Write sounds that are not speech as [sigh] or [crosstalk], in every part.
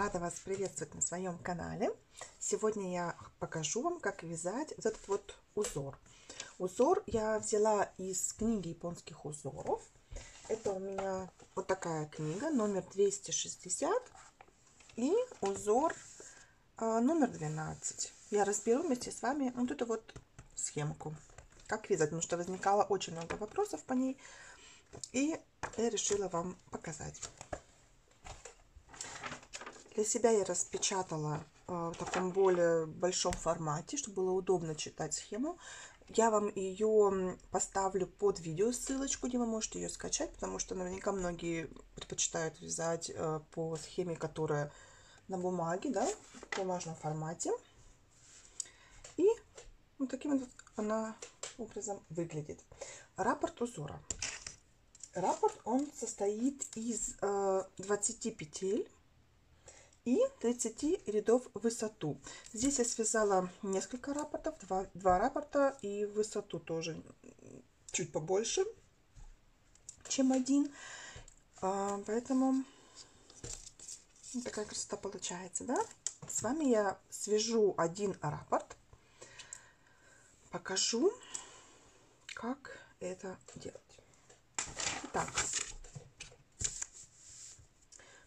Рада вас приветствовать на своем канале. Сегодня я покажу вам, как вязать вот этот вот узор. Узор я взяла из книги японских узоров. Это у меня вот такая книга, номер 260 и узор а, номер 12. Я разберу вместе с вами вот эту вот схемку, как вязать, потому что возникало очень много вопросов по ней. И я решила вам показать. Для себя я распечатала э, в таком более большом формате, чтобы было удобно читать схему. Я вам ее поставлю под видео ссылочку, где вы можете ее скачать, потому что наверняка многие предпочитают вязать э, по схеме, которая на бумаге, да, в бумажном формате. И вот таким вот она образом выглядит. Раппорт узора. Раппорт, он состоит из э, 20 петель и 30 рядов в высоту. Здесь я связала несколько рапортов, два, два рапорта и высоту тоже чуть побольше, чем один. А, поэтому такая красота получается, да? С вами я свяжу один рапорт, покажу, как это делать. Итак,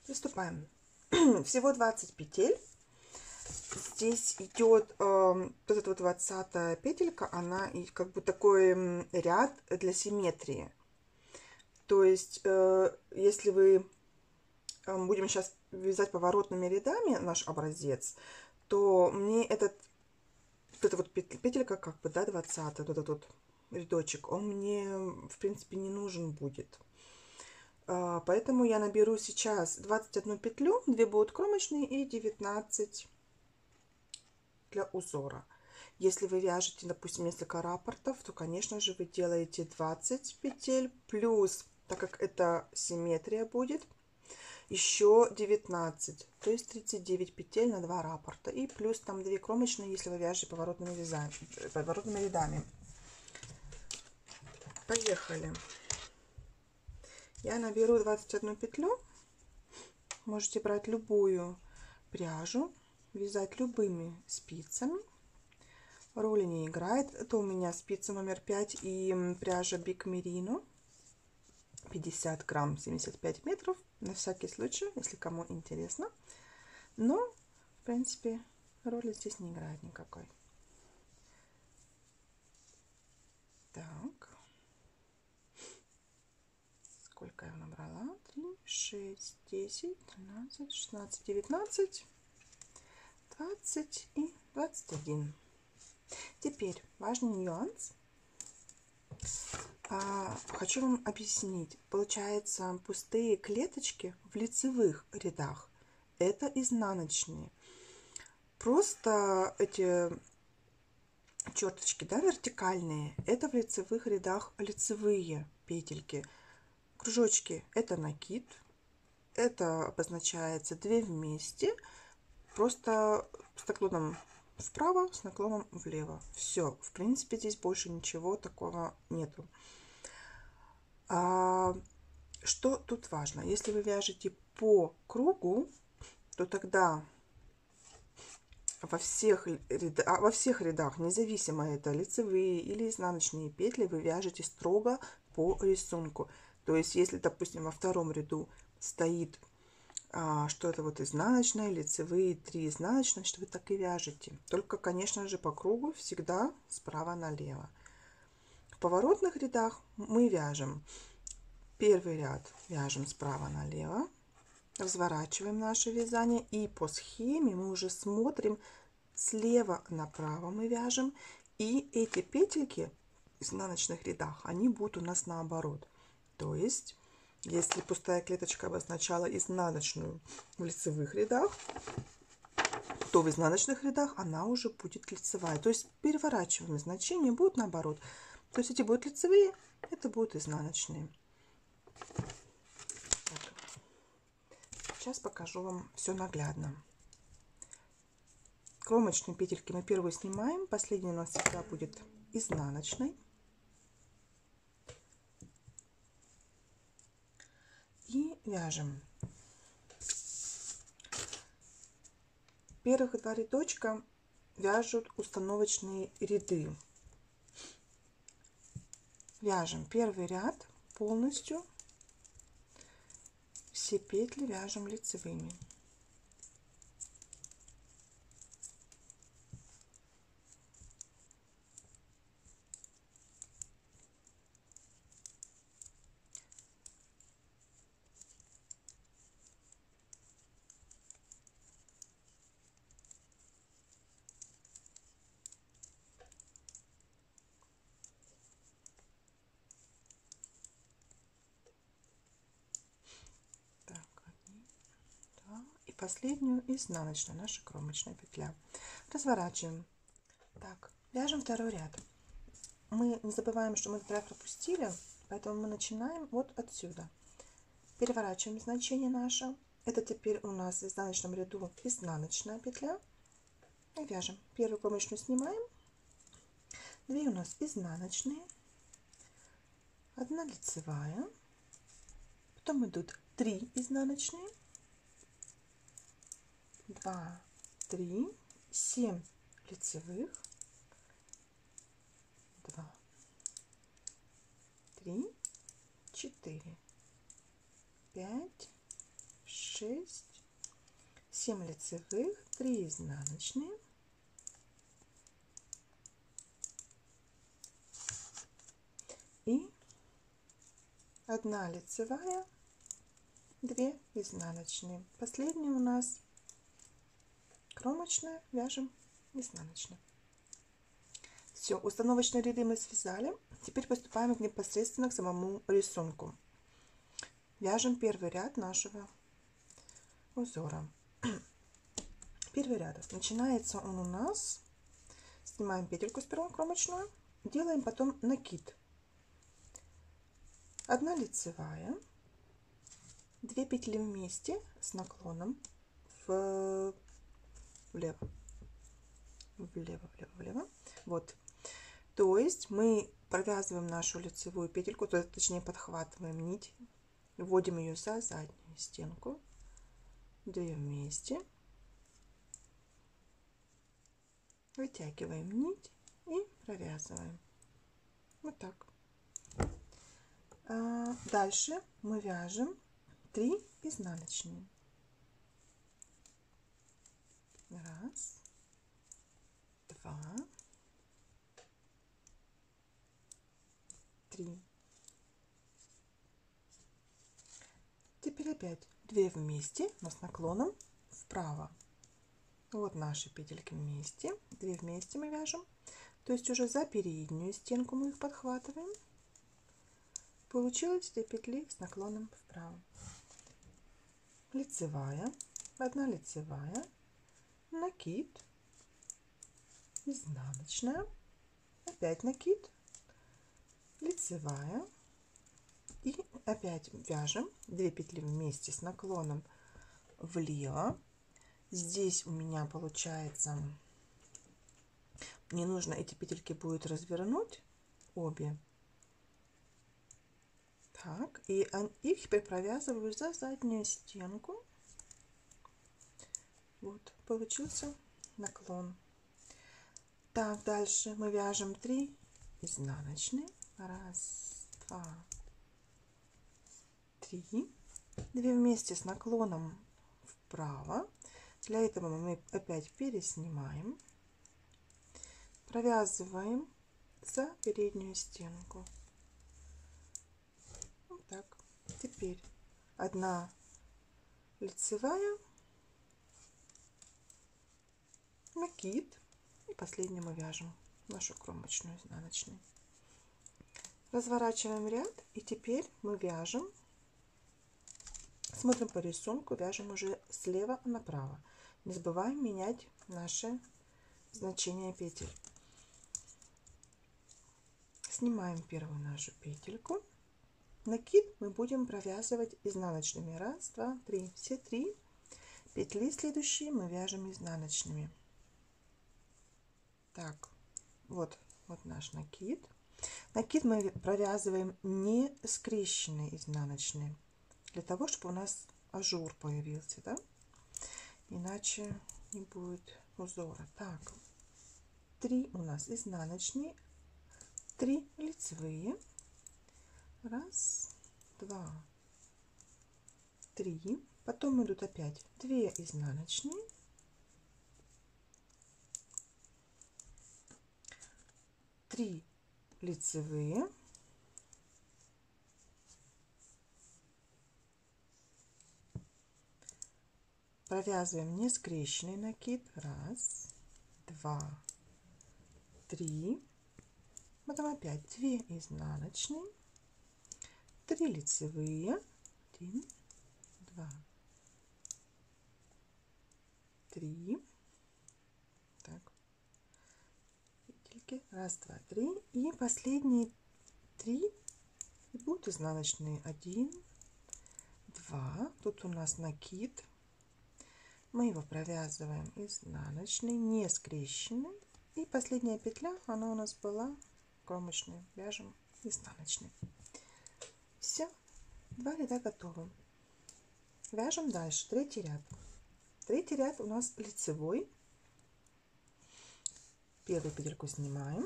приступаем. [clears throat] Всего 20 петель. Здесь идет э, вот эта вот 20 петелька, она и как бы такой ряд для симметрии. То есть, э, если вы э, будем сейчас вязать поворотными рядами наш образец, то мне этот вот эта вот петелька, как бы, да, 20 вот этот вот рядочек, он мне, в принципе, не нужен будет. А, поэтому я наберу сейчас 21 петлю, 2 будут кромочные и 19 для узора. Если вы вяжете, допустим, несколько рапортов, то, конечно же, вы делаете 20 петель плюс, так как это симметрия будет, еще 19, то есть 39 петель на 2 рапорта. И плюс там 2 кромочные, если вы вяжете поворотными, вязами, поворотными рядами. Поехали. Я наберу 21 петлю. Можете брать любую пряжу, вязать любыми спицами. Роли не играет. Это у меня спица номер 5 и пряжа Big Merino. 50 грамм, 75 метров. На всякий случай, если кому интересно. Но, в принципе, роли здесь не играет никакой. Так сколько я набрала? 3, 6, 10, 13, 16, 19, 20 и 21. Теперь важный нюанс. А, хочу вам объяснить. Получается, пустые клеточки в лицевых рядах – это изнаночные. Просто эти черточки да, вертикальные – это в лицевых рядах лицевые петельки – Кружочки – это накид. Это обозначается две вместе, просто с наклоном вправо, с наклоном влево. Все, в принципе, здесь больше ничего такого нету. А, что тут важно? Если вы вяжете по кругу, то тогда во всех, рядах, а, во всех рядах, независимо это лицевые или изнаночные петли, вы вяжете строго по рисунку. То есть, если, допустим, во втором ряду стоит а, что-то вот изнаночное, лицевые, три изнаночные, что вы так и вяжете. Только, конечно же, по кругу всегда справа налево. В поворотных рядах мы вяжем. Первый ряд, вяжем справа налево, разворачиваем наше вязание. И по схеме мы уже смотрим слева направо мы вяжем. И эти петельки в изнаночных рядах они будут у нас наоборот. То есть, если пустая клеточка обозначала изнаночную в лицевых рядах, то в изнаночных рядах она уже будет лицевая. То есть переворачиваемые значения будут наоборот. То есть эти будут лицевые, это будут изнаночные. Так. Сейчас покажу вам все наглядно. Кромочные петельки мы первую снимаем, последняя у нас всегда будет изнаночной. и вяжем. первых два рядочка вяжут установочные ряды. Вяжем первый ряд полностью, все петли вяжем лицевыми. Последнюю изнаночную наша кромочная петля. Разворачиваем. Так вяжем второй ряд. Мы не забываем что мы этот ряд пропустили поэтому мы начинаем вот отсюда. Переворачиваем значение наше. Это теперь у нас в изнаночном ряду изнаночная петля. И вяжем. Первую кромочную снимаем. 2 у нас изнаночные. 1 лицевая. Потом идут 3 изнаночные два, три, семь лицевых, два, три, четыре, пять, шесть, семь лицевых, три изнаночные, и одна лицевая, две изнаночные. Последний у нас кромочная, вяжем изнаночную. Все, установочные ряды мы связали. Теперь приступаем непосредственно к самому рисунку. Вяжем первый ряд нашего узора. [clears throat] Первый ряд. Начинается он у нас. Снимаем петельку с первой кромочную. Делаем потом накид. Одна лицевая. Две петли вместе с наклоном в влево, влево, влево, влево. Вот. То есть мы провязываем нашу лицевую петельку, то есть, точнее подхватываем нить, вводим ее за заднюю стенку, две вместе, вытягиваем нить и провязываем. Вот так. А дальше мы вяжем 3 изнаночные. Раз, два, три. Теперь опять две вместе, но с наклоном вправо. Вот наши петельки вместе, две вместе мы вяжем. То есть уже за переднюю стенку мы их подхватываем. Получилось 2 петли с наклоном вправо. Лицевая, одна лицевая, накид, изнаночная, опять накид, лицевая. И опять вяжем 2 петли вместе с наклоном влево. Здесь у меня получается, мне нужно эти петельки будет развернуть обе. Так, и их теперь провязываю за заднюю стенку вот, получился наклон. Так, дальше мы вяжем 3 изнаночные. Раз, два, три. Две вместе с наклоном вправо. Для этого мы опять переснимаем. Провязываем за переднюю стенку. Вот так. Теперь одна лицевая накид и последний мы вяжем нашу кромочную изнаночную. Разворачиваем ряд и теперь мы вяжем смотрим по рисунку вяжем уже слева направо. Не забываем менять наши значения петель. Снимаем первую нашу петельку. Накид мы будем провязывать изнаночными. Раз два три все три петли следующие мы вяжем изнаночными так, вот, вот наш накид. Накид мы провязываем не скрещенный изнаночный, для того, чтобы у нас ажур появился, да? иначе не будет узора. Так, 3 у нас изнаночные, 3 лицевые. Раз, два, три. Потом идут опять 2 изнаночные. Три лицевые. Провязываем не скрещенный накид. Раз, два, три. Потом опять 2 изнаночные, 3 лицевые, 1, 2, 3. Так. Петельки. Раз, два, три. И последние три будут изнаночные. Один, два. Тут у нас накид. Мы его провязываем изнаночный, не скрещенный. И последняя петля, она у нас была кромочной. Вяжем изнаночный. Все, два ряда готовы. Вяжем дальше, третий ряд. Третий ряд у нас лицевой. Первую петельку снимаем.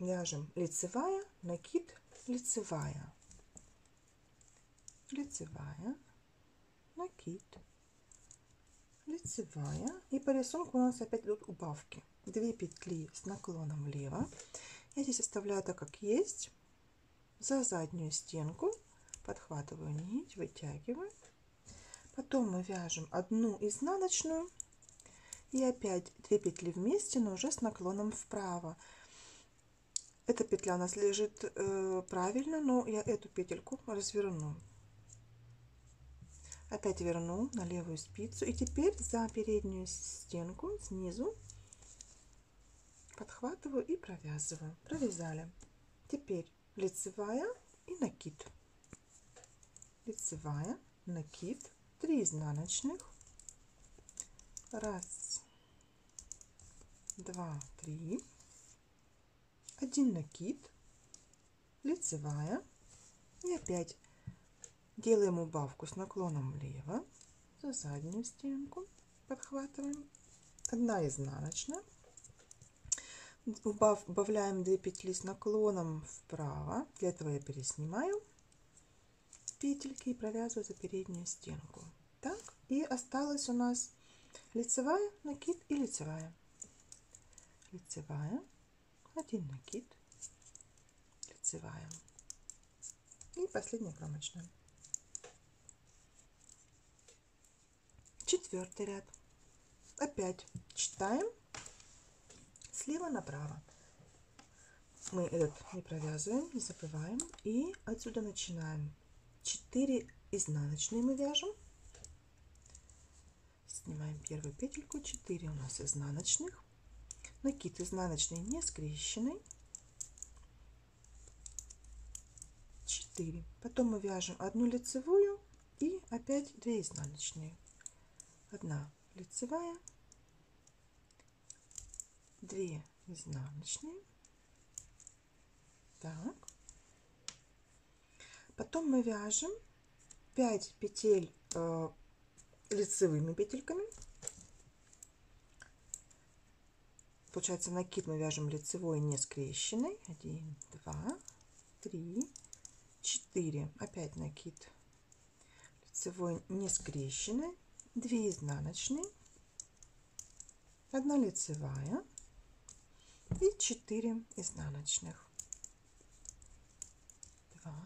Вяжем лицевая, накид, лицевая. Лицевая, накид, лицевая. И по рисунку у нас опять идут убавки. Две петли с наклоном влево. Я здесь оставляю так, как есть. За заднюю стенку подхватываю нить, вытягиваю Потом мы вяжем одну изнаночную и опять 2 петли вместе, но уже с наклоном вправо. Эта петля у нас лежит э, правильно, но я эту петельку разверну. Опять верну на левую спицу. И теперь за переднюю стенку снизу подхватываю и провязываю. Провязали. Теперь лицевая и накид. Лицевая, накид, 3 изнаночных раз два три. Один накид. Лицевая. И опять делаем убавку с наклоном влево. За заднюю стенку подхватываем. 1 изнаночная. Убав, убавляем 2 петли с наклоном вправо. Для этого я переснимаю петельки и провязываю за переднюю стенку. Так, и осталось у нас лицевая, накид и лицевая. Лицевая, один накид, лицевая и последняя кромочная. Четвертый ряд. Опять читаем слева направо. Мы этот не провязываем, не забываем. И отсюда начинаем 4 изнаночные мы вяжем снимаем первую петельку 4 у нас изнаночных накид изнаночный не скрещенный. 4 потом мы вяжем одну лицевую и опять 2 изнаночные. 1 лицевая 2 изнаночные. Так. Потом мы вяжем 5 петель э, лицевыми петельками. Получается накид мы вяжем лицевой не скрещенный. 1, 2, 3, 4. Опять накид лицевой не скрещенный. 2 изнаночные. 1 лицевая и 4 изнаночных. 2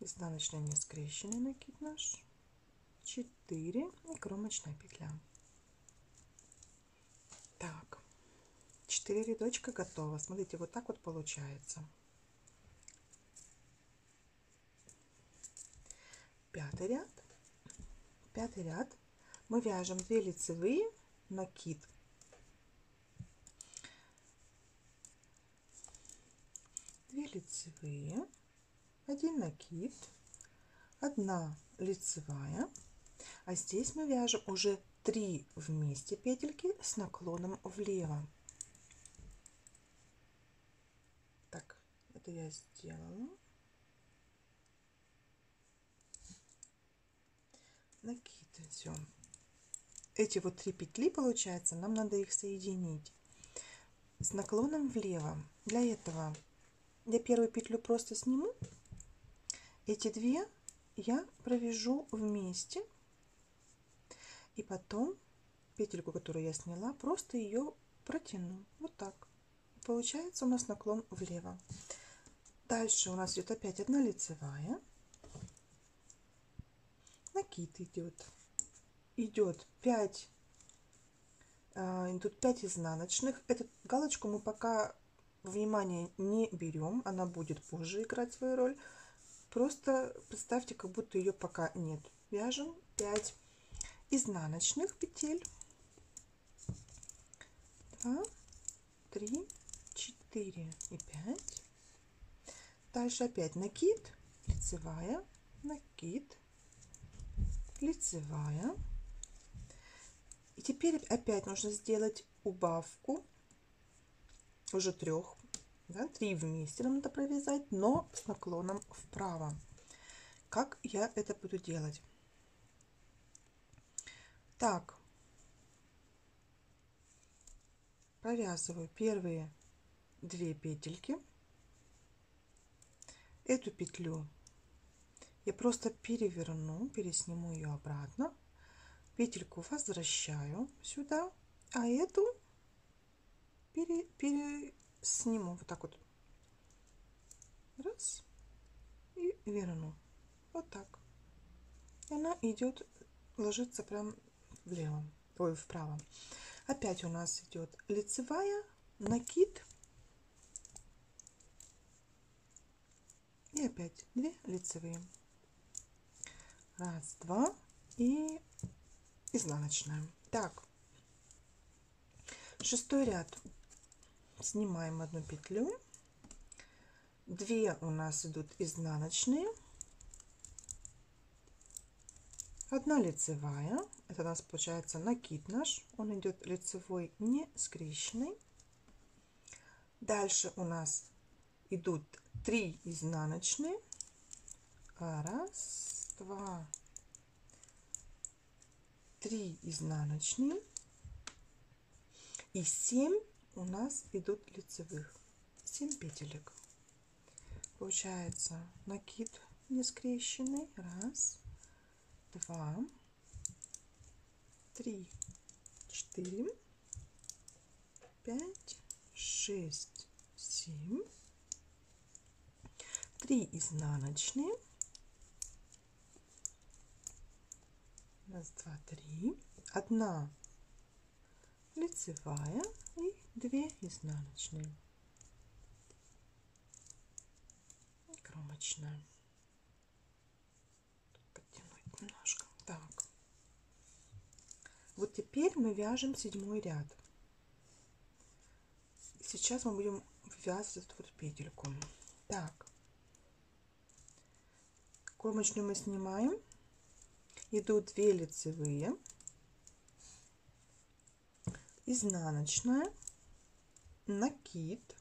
изнаночная не скрещенный накид наш 4 и кромочная петля так. 4 рядочка готово смотрите вот так вот получается. Пятый ряд. Пятый ряд. Мы вяжем 2 лицевые накид две лицевые. Один накид, одна лицевая, а здесь мы вяжем уже 3 вместе петельки с наклоном влево. Так, это я сделала. накид идем. Эти вот три петли, получается, нам надо их соединить с наклоном влево. Для этого я первую петлю просто сниму. Эти две я провяжу вместе. И потом петельку, которую я сняла, просто ее протяну. Вот так. Получается у нас наклон влево. Дальше у нас идет опять одна лицевая. Накид идет. Идет 5 идут 5 изнаночных. Эту галочку мы пока внимание не берем, она будет позже играть свою роль. Просто представьте, как будто ее пока нет. Вяжем 5 изнаночных петель. 2, 3, 4 и 5. Дальше опять накид, лицевая, накид, лицевая. И теперь опять нужно сделать убавку уже трех, да, три вместе нам надо провязать, но с наклоном вправо. Как я это буду делать? Так, провязываю первые две петельки. Эту петлю я просто переверну, пересниму ее обратно петельку возвращаю сюда, а эту пере, пере сниму вот так вот. Раз. И верну. Вот так. И она идет, ложится прям влево, ой, вправо. Опять у нас идет лицевая, накид. И опять две лицевые. Раз, два и изнаночная. Так, шестой ряд. Снимаем одну петлю. Две у нас идут изнаночные. Одна лицевая. Это у нас получается накид наш. Он идет лицевой не скрещенный. Дальше у нас идут три изнаночные. Раз, два, 3 изнаночные и 7 у нас идут лицевых 7 петелек получается накид не скрещенный раз два три четыре пять шесть семь. Три изнаночные. Раз два три. Одна лицевая и две изнаночные. Кромочная немножко. Так. Вот теперь мы вяжем седьмой ряд. Сейчас мы будем вязать эту вот петельку. Так. Кромочную мы снимаем. Идут 2 лицевые, изнаночная, накид,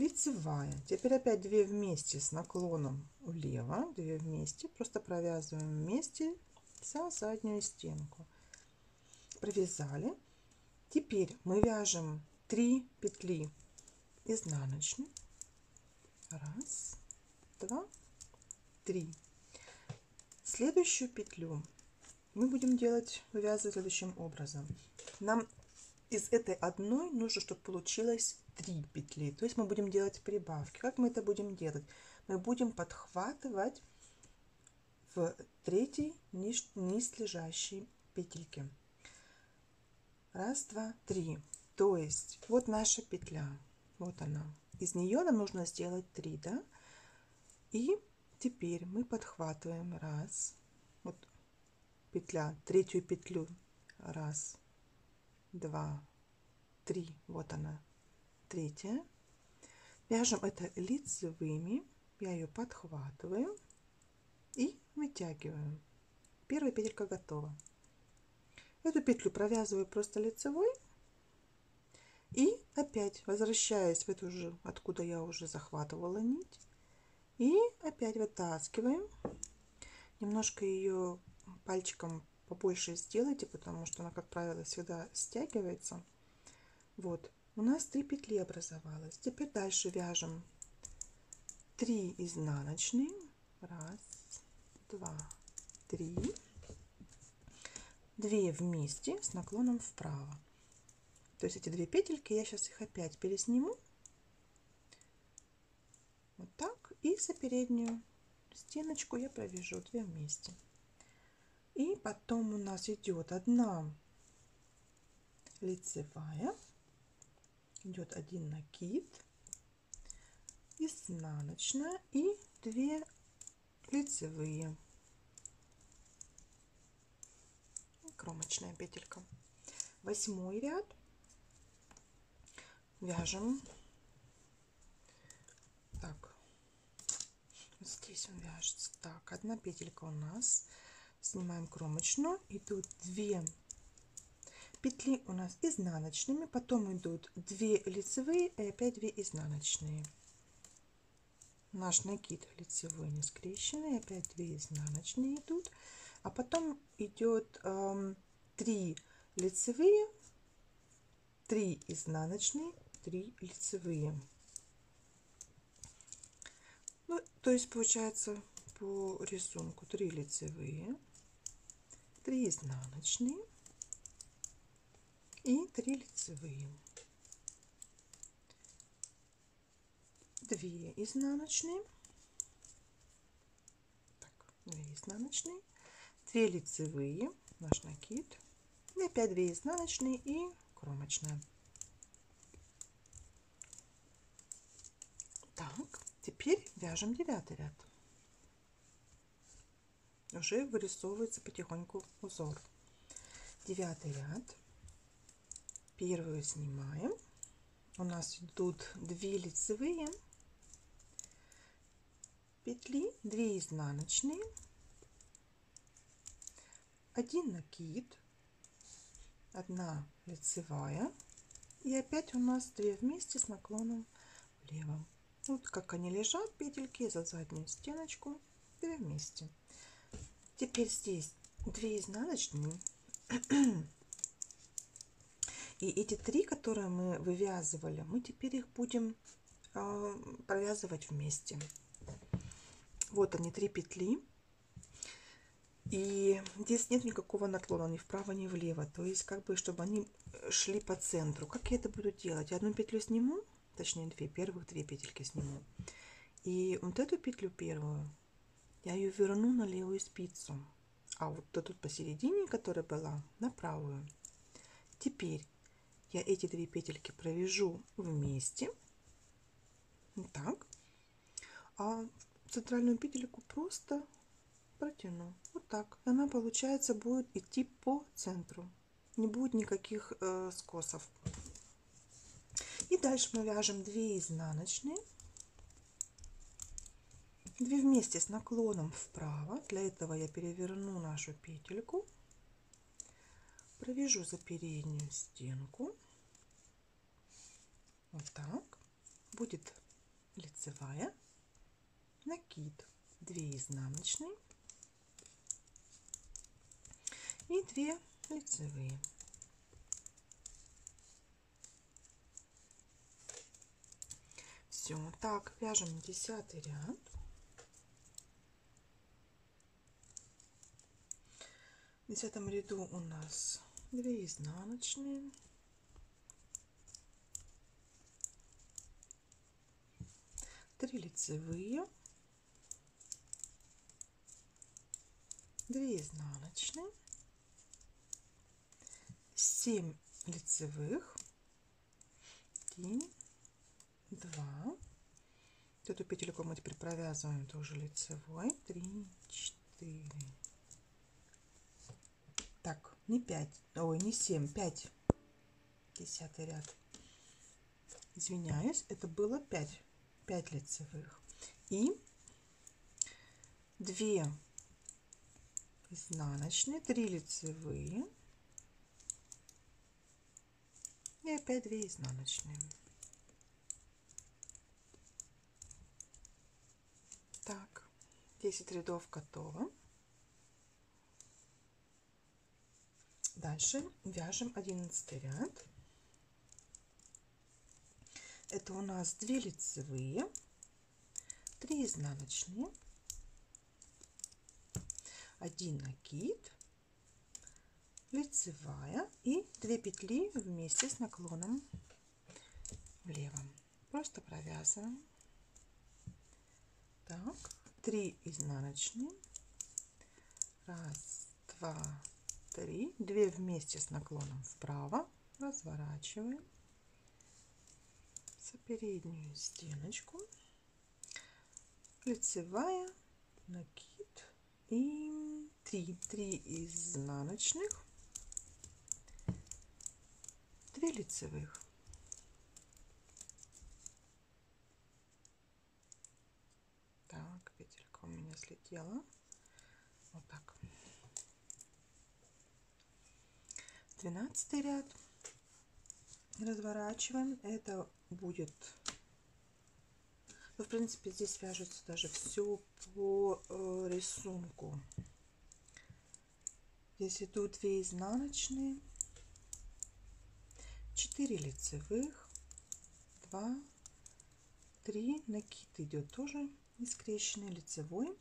лицевая. Теперь опять 2 вместе с наклоном влево, 2 вместе, просто провязываем вместе за заднюю стенку. Провязали. Теперь мы вяжем 3 петли изнаночной. Раз, два, три. Следующую петлю мы будем делать, вывязывать следующим образом. Нам из этой одной нужно, чтобы получилось 3 петли. То есть мы будем делать прибавки. Как мы это будем делать? Мы будем подхватывать в третьей низ, низ лежащей петельке. Раз, два, три. То есть вот наша петля. Вот она. Из нее нам нужно сделать 3, да? И Теперь мы подхватываем раз, вот петля, третью петлю, раз, два, три, вот она, третья. Вяжем это лицевыми, я ее подхватываю и вытягиваю. Первая петелька готова. Эту петлю провязываю просто лицевой и опять возвращаясь в эту же, откуда я уже захватывала нить, и опять вытаскиваем. Немножко ее пальчиком побольше сделайте, потому что она, как правило, всегда стягивается. Вот, у нас 3 петли образовалось. Теперь дальше вяжем 3 изнаночные. Раз, два, три. 2 вместе с наклоном вправо. То есть эти две петельки, я сейчас их опять пересниму. Вот так. И за переднюю стеночку я провяжу 2 вместе. И потом у нас идет одна лицевая, идет один накид, изнаночная и 2 лицевые. кромочная петелька. Восьмой ряд. Вяжем. Так. Здесь он вяжется. Так одна петелька у нас снимаем кромочную идут две петли у нас изнаночными потом идут 2 лицевые и опять 2 изнаночные наш накид лицевой не скрещенный опять 2 изнаночные идут а потом идет э, 3 лицевые 3 изнаночные 3 лицевые. Ну, то есть получается по рисунку 3 лицевые, 3 изнаночные и 3 лицевые. 2 изнаночные, так, 2 изнаночные, 2 лицевые, наш накид, и опять 2 изнаночные и кромочная. Так, теперь вяжем девятый ряд. Уже вырисовывается потихоньку узор. Девятый ряд. Первую снимаем. У нас идут 2 лицевые петли, 2 изнаночные, 1 накид, 1 лицевая и опять у нас 2 вместе с наклоном влево. Вот как они лежат, петельки за заднюю стеночку, 2 вместе. Теперь здесь 2 изнаночные. И эти три, которые мы вывязывали, мы теперь их будем э, провязывать вместе. Вот они, три петли. И здесь нет никакого наклона ни вправо, ни влево. То есть, как бы, чтобы они шли по центру. Как я это буду делать? Я одну петлю сниму, точнее две, первых две петельки сниму. И вот эту петлю первую я ее верну на левую спицу. А вот тут посередине, которая была, на правую. Теперь я эти две петельки провяжу вместе. Вот так. А центральную петельку просто протяну. Вот так. Она, получается, будет идти по центру. Не будет никаких э, скосов. И дальше мы вяжем 2 изнаночные. 2 вместе с наклоном вправо. Для этого я переверну нашу петельку. Провяжу за переднюю стенку. Вот так. Будет лицевая. Накид. 2 изнаночные. И 2 лицевые. Все, так, вяжем десятый ряд. Десятом ряду у нас 2 изнаночные. Три лицевые. 2 изнаночные. 7 лицевых. 1, 2. Эту петельку мы теперь провязываем тоже лицевой. 3, 4. Не 5, ой, не 7, 5. Десятый ряд. Извиняюсь, это было 5. 5 лицевых. И 2 изнаночные, 3 лицевые. И опять 2 изнаночные. Так, 10 рядов готово. Дальше вяжем 11 ряд. Это у нас 2 лицевые, 3 изнаночные, 1 накид, лицевая и 2 петли вместе с наклоном влево. Просто провязываем. Так, 3 изнаночные. Раз, два, три. 2 вместе с наклоном вправо. Разворачиваем за переднюю стеночку, лицевая, накид и 3, 3 изнаночных, 2 лицевых. Так, петелька у меня слетела. Вот так. Двенадцатый ряд разворачиваем. Это будет, ну, в принципе, здесь вяжется даже все по э, рисунку. Здесь идут 2 изнаночные, 4 лицевых, 2, 3, накид идет тоже не скрещенный лицевой,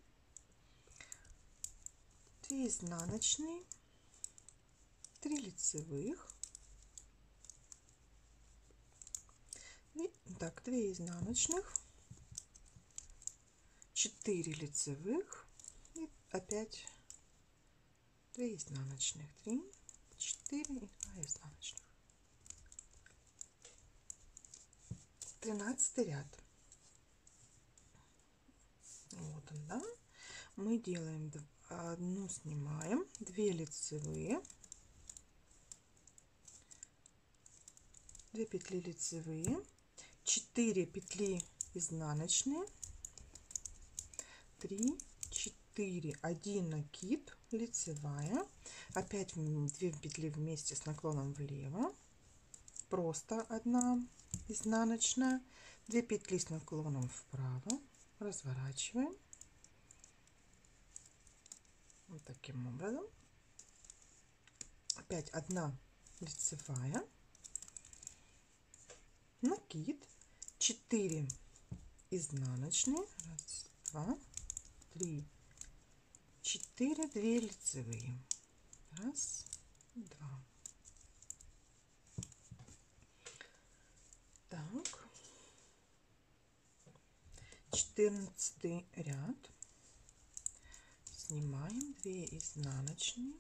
2 изнаночные, 3 лицевых, так 2 изнаночных. 4 лицевых. И опять 2 изнаночных. 3 4 и 2 изнаночных. 13 ряд. Вот он да. Мы делаем одну снимаем 2 лицевые 2 петли лицевые 4 петли изнаночные 3 4 1 накид лицевая. Опять 2 петли вместе с наклоном влево. Просто одна изнаночная. 2 петли с наклоном вправо. Разворачиваем. Вот таким образом. Опять одна лицевая накид 4 изнаночные. Раз два три. Четыре две лицевые. Раз два. Так. Четырнадцатый ряд. Снимаем 2 изнаночные.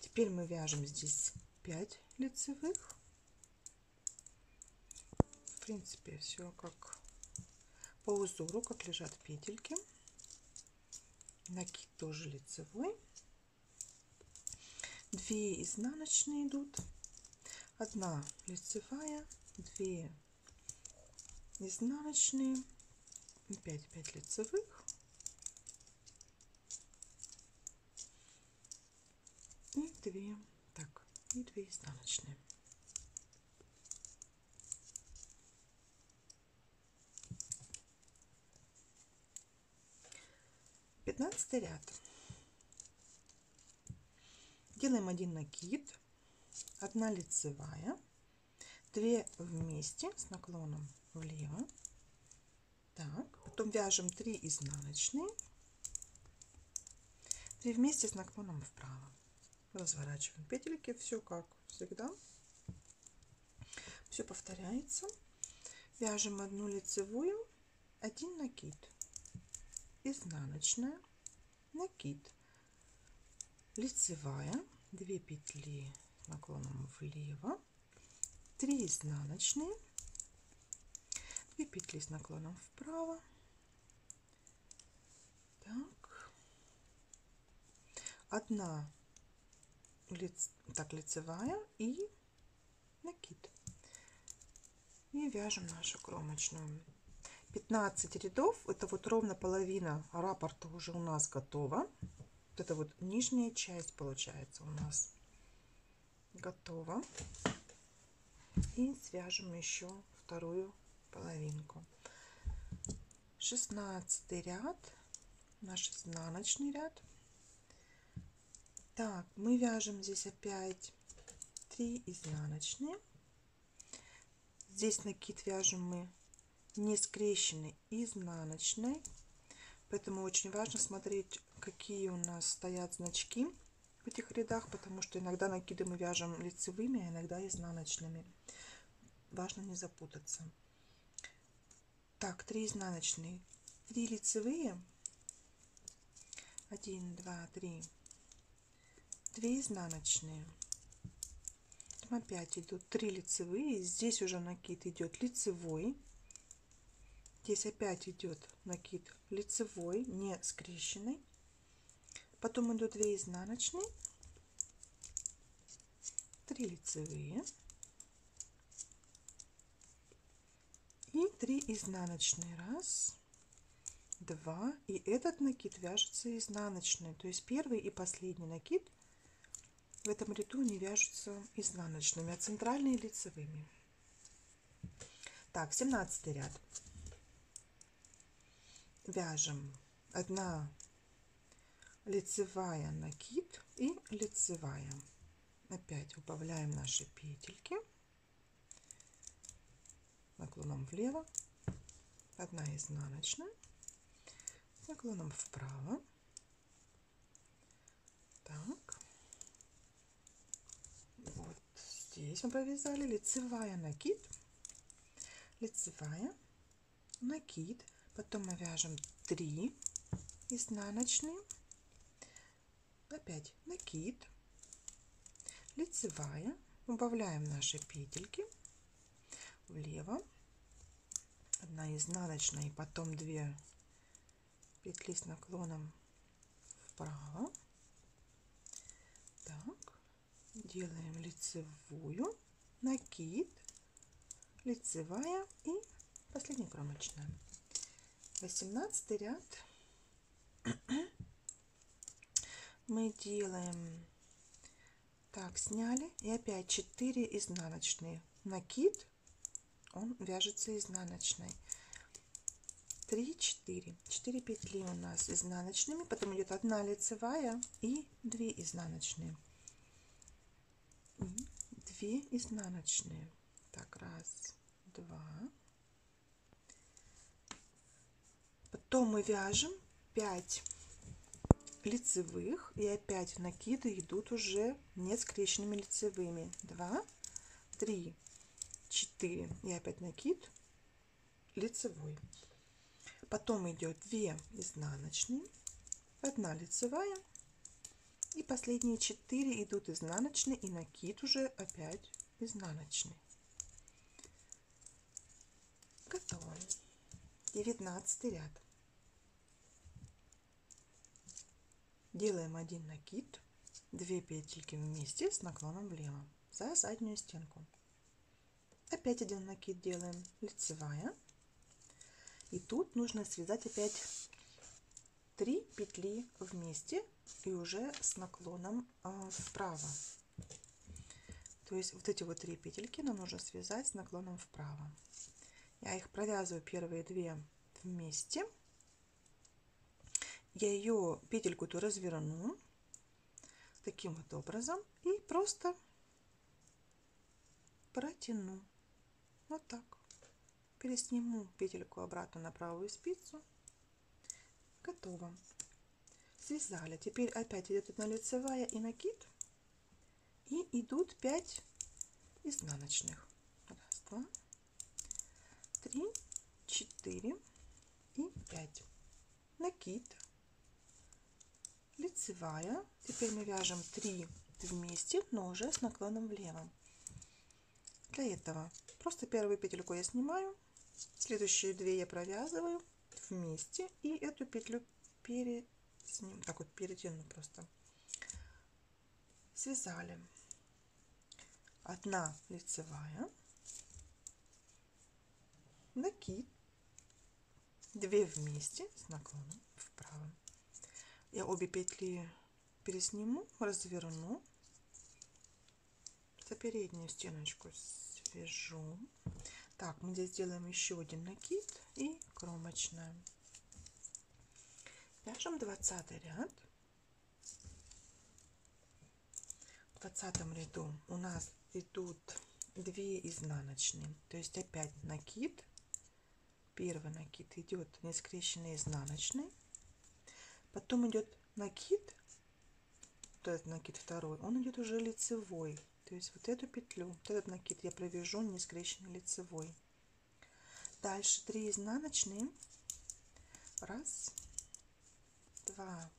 Теперь мы вяжем здесь 5 лицевых принципе, все как по узору, как лежат петельки. Накид тоже лицевой. Две изнаночные идут. Одна лицевая, две изнаночные, 5 5 лицевых и две так и две изнаночные 15 ряд. Делаем один накид. 1 лицевая. 2 вместе с наклоном влево. Так. Потом вяжем 3 изнаночные. 2 вместе с наклоном вправо. Разворачиваем петельки. Все как всегда. Все повторяется. Вяжем одну лицевую один накид изнаночная накид. Лицевая 2 петли наклоном влево 3 изнаночные 2 петли с наклоном вправо. Так. Одна лиц, так лицевая и накид. И вяжем нашу кромочную 15 рядов. Это вот ровно половина раппорта уже у нас готова. Вот это вот нижняя часть получается у нас готова. И свяжем еще вторую половинку. 16 ряд наш изнаночный ряд. Так, мы вяжем здесь опять 3 изнаночные. Здесь накид вяжем мы не скрещенный изнаночной. Поэтому очень важно смотреть, какие у нас стоят значки в этих рядах, потому что иногда накиды мы вяжем лицевыми, а иногда изнаночными. Важно не запутаться. Так, 3 изнаночные, 3 лицевые. 1, 2, 3. 2 изнаночные. Потом опять идут 3 лицевые. Здесь уже накид идет лицевой. Здесь опять идет накид лицевой, не скрещенный. Потом идут 2 изнаночные, 3 лицевые и 3 изнаночные. Раз, два. И этот накид вяжется изнаночный. То есть первый и последний накид в этом ряду не вяжутся изнаночными, а центральные лицевыми. Так, 17 ряд вяжем. 1 лицевая накид и лицевая. Опять убавляем наши петельки. Наклоном влево, 1 изнаночная, наклоном вправо. Так, вот здесь мы провязали лицевая накид, лицевая накид Потом мы вяжем 3 изнаночные, опять накид, лицевая, убавляем наши петельки. Влево, одна изнаночная и потом 2 петли с наклоном вправо. Так, делаем лицевую, накид, лицевая и последняя кромочная. 18 ряд. [clears throat] Мы делаем. Так сняли. И опять 4 изнаночные. Накид. Он вяжется изнаночной. 3 4 4 петли у нас изнаночными потом идет одна лицевая и 2 изнаночные. 2 изнаночные. Так раз два Потом мы вяжем 5 лицевых и опять накиды идут уже не скрещенными лицевыми. 2 3 4 и опять накид лицевой. Потом идет 2 изнаночные 1 лицевая и последние 4 идут изнаночные и накид уже опять изнаночный. Готово. 19 ряд делаем один накид 2 петельки вместе с наклоном влево за заднюю стенку. Опять один накид делаем лицевая. И тут нужно связать опять 3 петли вместе и уже с наклоном э, вправо. То есть вот эти вот три петельки нам нужно связать с наклоном вправо. Я их провязываю первые две вместе я ее петельку эту разверну таким вот образом и просто протяну. Вот так. Пересниму петельку обратно на правую спицу. Готово. Связали. Теперь опять идет одна лицевая и накид. И идут 5 изнаночных. Раз два три четыре и пять. Накид лицевая. Теперь мы вяжем 3 вместе, но уже с наклоном влево. Для этого просто первую петельку я снимаю, следующие две я провязываю вместе и эту петлю пересним, так вот перетяну просто. Связали. Одна лицевая, накид, две вместе с наклоном вправо я обе петли пересниму разверну. За переднюю стеночку свяжу. Так мы здесь сделаем еще один накид и кромочная вяжем 20 ряд. Двадцатом ряду у нас идут 2 изнаночные то есть опять накид. Первый накид идет не скрещенный изнаночный потом идет накид вот этот накид второй он идет уже лицевой. То есть вот эту петлю вот этот накид я провяжу не скрещенный лицевой. Дальше 3 изнаночные. Раз два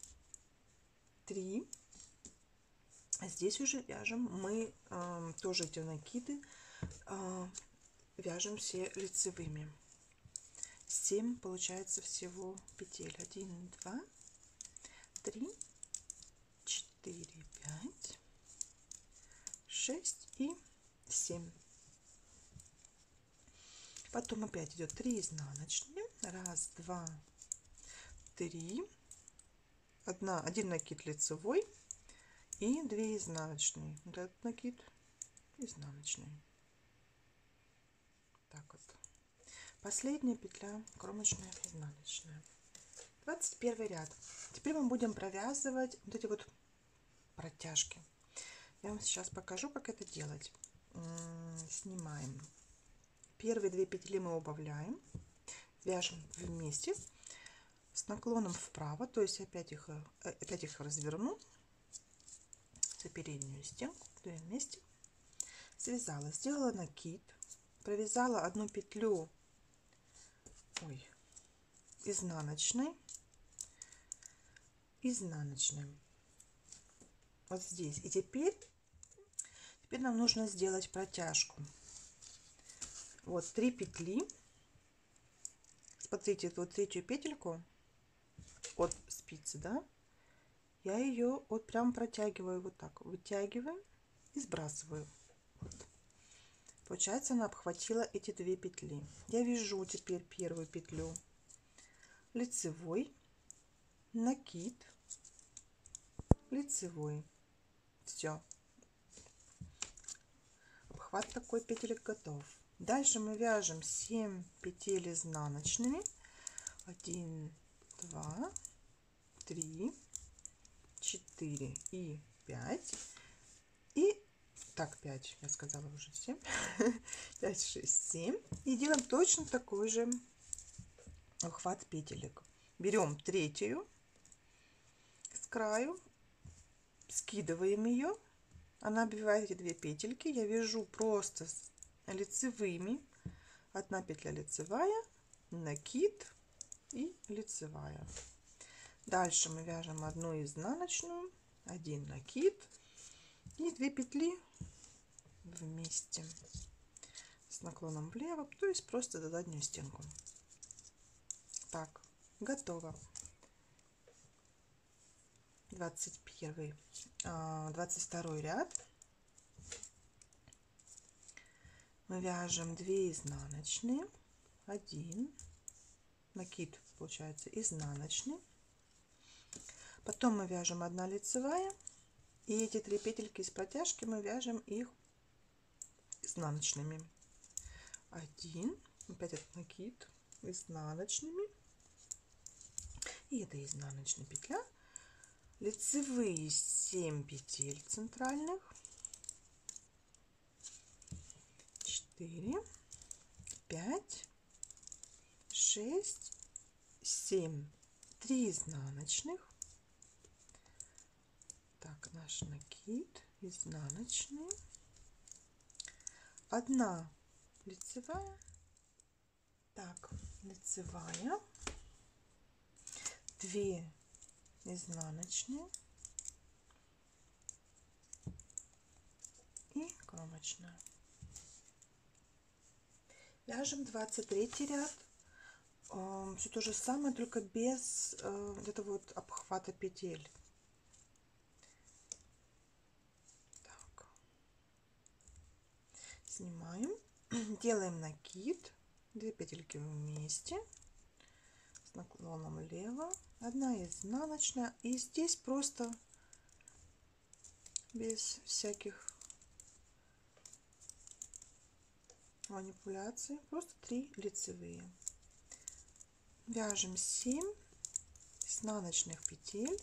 три. Здесь уже вяжем мы э, тоже эти накиды э, вяжем все лицевыми. 7 получается всего петель. 1 2 3 4 5 6 и 7 потом опять идет 3 изнаночные. Раз два три. Одна один накид лицевой и 2 изнаночные. Вот этот накид изнаночный. Так вот. Последняя петля кромочная изнаночная 21 ряд. Теперь мы будем провязывать вот эти вот протяжки. Я вам сейчас покажу как это делать. Снимаем. Первые две петли мы убавляем вяжем вместе с наклоном вправо то есть опять их э, опять их разверну за переднюю стенку две вместе. Связала сделала накид провязала одну петлю ой, изнаночной изнаночной вот здесь. И теперь теперь нам нужно сделать протяжку. Вот три петли. Смотрите вот третью петельку от спицы да? Я ее вот прям протягиваю вот так. Вытягиваем и сбрасываю. Вот. получается она обхватила эти две петли. Я вяжу теперь первую петлю лицевой. Накид лицевой. Все обхват такой петелек готов. Дальше мы вяжем 7 петель изнаночными. 1 2 3 4 и 5 и так 5 я сказала уже 7 5 6 7 и делаем точно такой же ухват петелек. Берем третью с краю скидываем ее она обвивает эти две петельки. Я вяжу просто лицевыми. Одна петля лицевая накид и лицевая. Дальше мы вяжем одну изнаночную один накид и 2 петли вместе с наклоном влево то есть просто за заднюю стенку. Так готово 21 22 ряд. Мы вяжем 2 изнаночные. 1 накид получается изнаночный. Потом мы вяжем 1 лицевая. И эти три петельки из протяжки мы вяжем их изнаночными. 1 опять этот накид. Изнаночными. И это изнаночная петля лицевые 7 петель центральных. 4 5 6 7 3 изнаночных. Так наш накид изнаночный одна лицевая. Так лицевая. 2 изнаночные и кромочная вяжем 23 ряд. Все то же самое только без э, вот этого вот обхвата петель. Так. снимаем. [clears throat] Делаем накид. 2 петельки вместе с наклоном влево одна изнаночная и здесь просто без всяких манипуляций. Просто 3 лицевые. Вяжем 7 изнаночных петель.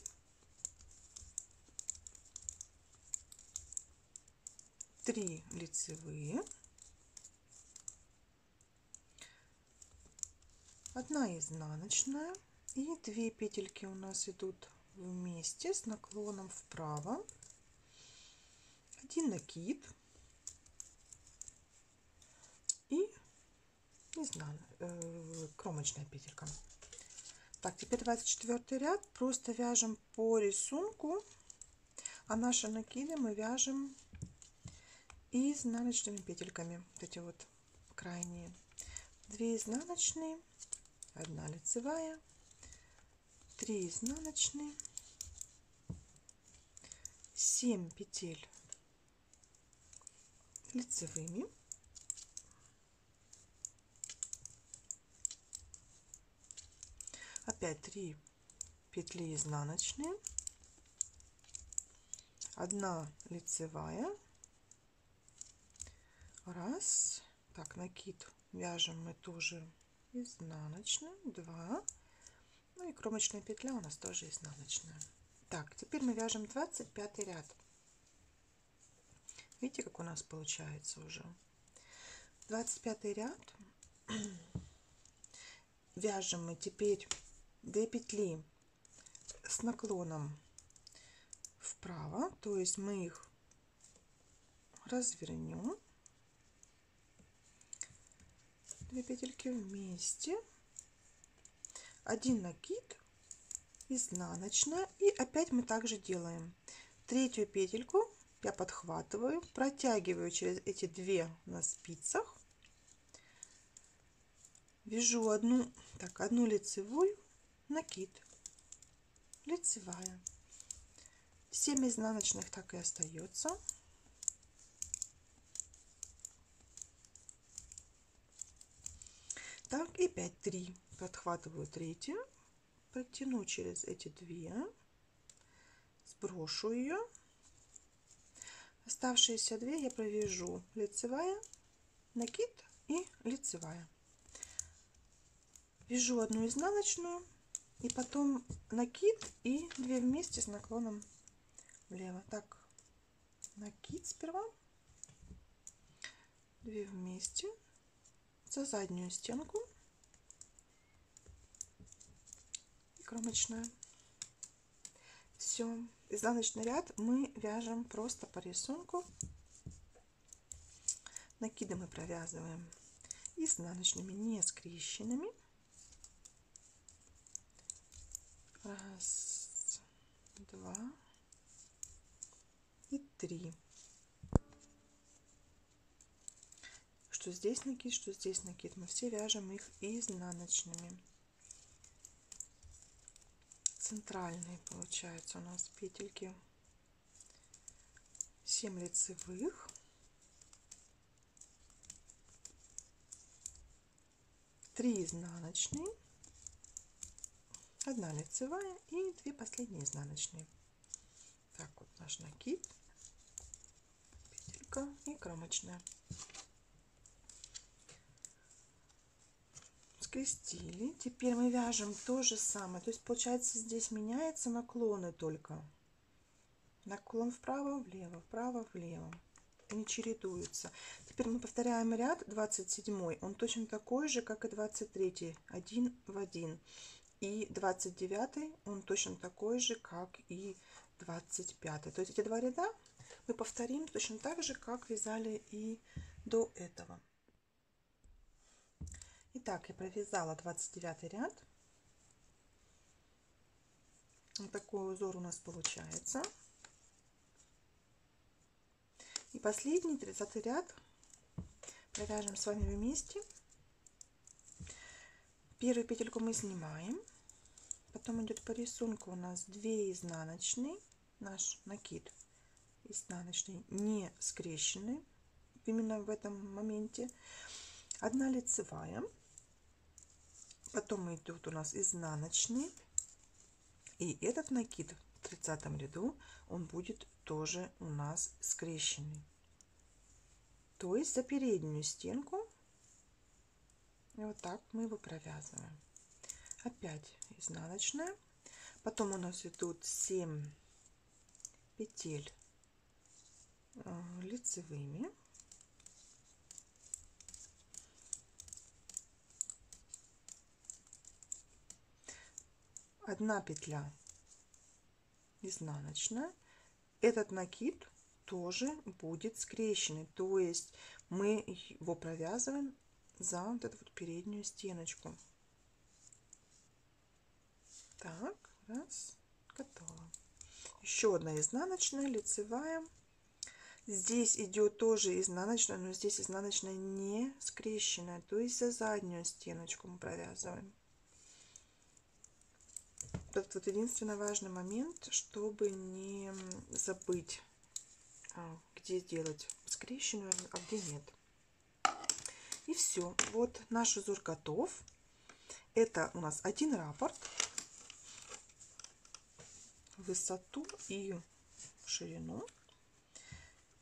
3 лицевые, одна изнаночная и 2 петельки у нас идут вместе с наклоном вправо, один накид и изнан... э, кромочная петелька. Так, теперь 24 ряд. Просто вяжем по рисунку, а наши накиды мы вяжем изнаночными петельками. Вот эти вот крайние. 2 изнаночные, 1 лицевая, 3 изнаночные, 7 петель лицевыми. Опять 3 петли изнаночные, одна лицевая, раз, так, накид вяжем мы тоже изнаночную, два, ну и кромочная петля у нас тоже изнаночная. Так, теперь мы вяжем 25 ряд. Видите, как у нас получается уже? 25 ряд. [clears throat] Вяжем мы теперь 2 петли с наклоном вправо, то есть мы их развернем, 2 петельки вместе, один накид, изнаночная и опять мы также делаем третью петельку я подхватываю, протягиваю через эти две на спицах, вяжу одну, так, одну лицевую, накид, лицевая. 7 изнаночных так и остается. Так, и 5, 3. Подхватываю третью, протяну через эти две, сброшу ее Оставшиеся две я провяжу лицевая, накид и лицевая. Вяжу одну изнаночную и потом накид и две вместе с наклоном влево. Так, накид сперва, две вместе за заднюю стенку и кромочная. Все изнаночный ряд мы вяжем просто по рисунку. Накиды мы провязываем изнаночными, не скрещенными. Раз, два и три. Что здесь накид, что здесь накид. Мы все вяжем их изнаночными. Центральные получается у нас петельки. 7 лицевых. Три изнаночные. Одна лицевая и две последние изнаночные. Так вот наш накид петелька и кромочная скрестили. Теперь мы вяжем то же самое. То есть получается здесь меняется наклоны только. Наклон вправо, влево, вправо, влево. Они чередуются. Теперь мы повторяем ряд 27. Он точно такой же, как и 23. Один в один. И 29 он точно такой же, как и 25. То есть эти два ряда мы повторим точно так же, как вязали и до этого. Итак, я провязала 29 ряд. Вот такой узор у нас получается. И последний 30 ряд провяжем с вами вместе. Первую петельку мы снимаем. Потом идет по рисунку у нас 2 изнаночные. Наш накид изнаночный не скрещенный именно в этом моменте. Одна лицевая Потом идет у нас изнаночный. И этот накид в 30 ряду, он будет тоже у нас скрещенный. То есть за переднюю стенку и вот так мы его провязываем. Опять изнаночная. Потом у нас идут 7 петель э, лицевыми. Одна петля изнаночная. Этот накид тоже будет скрещенный, то есть мы его провязываем за вот эту вот переднюю стеночку. Так, раз, готово. Еще одна изнаночная, лицевая. Здесь идет тоже изнаночная, но здесь изнаночная не скрещенная, то есть за заднюю стеночку мы провязываем. Тут вот единственный важный момент, чтобы не забыть, а, где сделать скрещенную, а где нет. И все. Вот наш узор готов. Это у нас один раппорт. Высоту и ширину.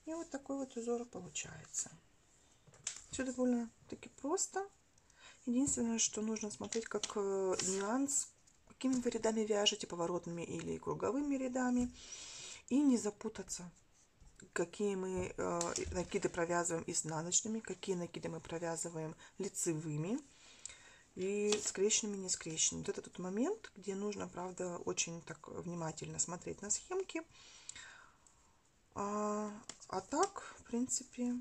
И вот такой вот узор получается. Все довольно-таки просто. Единственное, что нужно смотреть как э, нюанс, какими вы рядами вяжете, поворотными или круговыми рядами. И не запутаться какие мы э, накиды провязываем изнаночными, какие накиды мы провязываем лицевыми и скрещенными, не скрещенными. Вот это тот момент, где нужно, правда, очень так внимательно смотреть на схемки. А, а так, в принципе,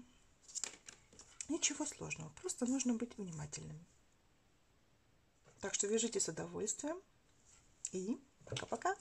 ничего сложного. Просто нужно быть внимательным. Так что вяжите с удовольствием. И пока-пока.